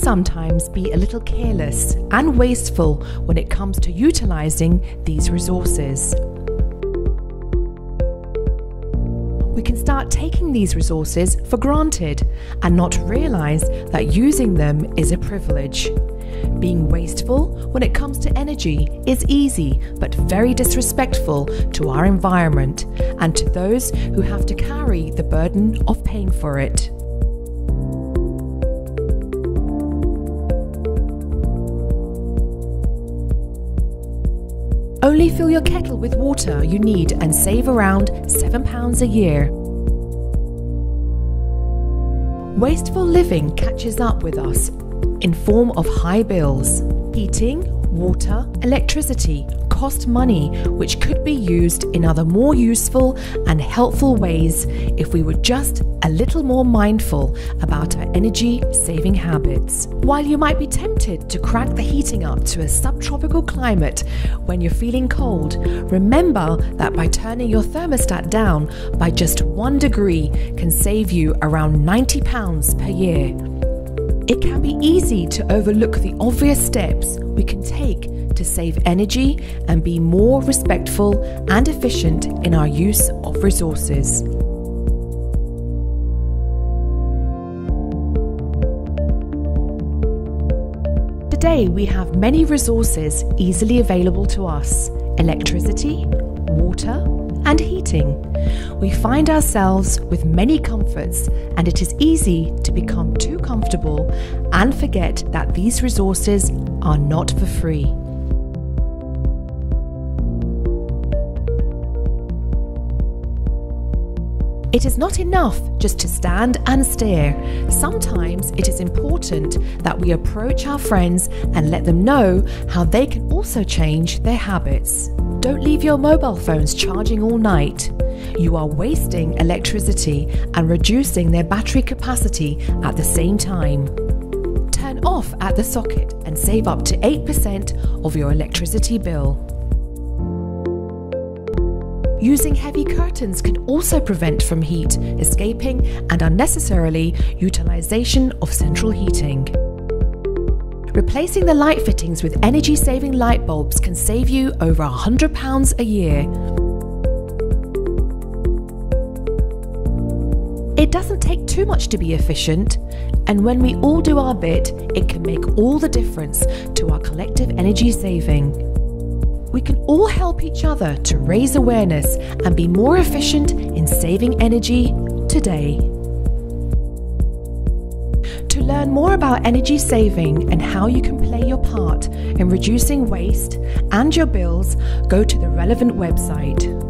sometimes be a little careless and wasteful when it comes to utilizing these resources. We can start taking these resources for granted and not realize that using them is a privilege. Being wasteful when it comes to energy is easy but very disrespectful to our environment and to those who have to carry the burden of paying for it. Only fill your kettle with water you need and save around £7 a year. Wasteful living catches up with us in form of high bills. Heating, water, electricity cost money which could be used in other more useful and helpful ways if we were just a little more mindful about our energy saving habits. While you might be tempted to crank the heating up to a subtropical climate when you're feeling cold, remember that by turning your thermostat down by just one degree can save you around £90 per year. It can be easy to overlook the obvious steps we can take to save energy and be more respectful and efficient in our use of resources. Today, we have many resources easily available to us electricity, water, and heating. We find ourselves with many comforts, and it is easy to become too comfortable and forget that these resources are not for free. It is not enough just to stand and stare. Sometimes it is important that we approach our friends and let them know how they can also change their habits. Don't leave your mobile phones charging all night. You are wasting electricity and reducing their battery capacity at the same time. Turn off at the socket and save up to 8% of your electricity bill. Using heavy curtains can also prevent from heat escaping and unnecessarily utilization of central heating. Replacing the light fittings with energy saving light bulbs can save you over £100 a year. It doesn't take too much to be efficient, and when we all do our bit, it can make all the difference to our collective energy saving we can all help each other to raise awareness and be more efficient in saving energy today. To learn more about energy saving and how you can play your part in reducing waste and your bills, go to the relevant website.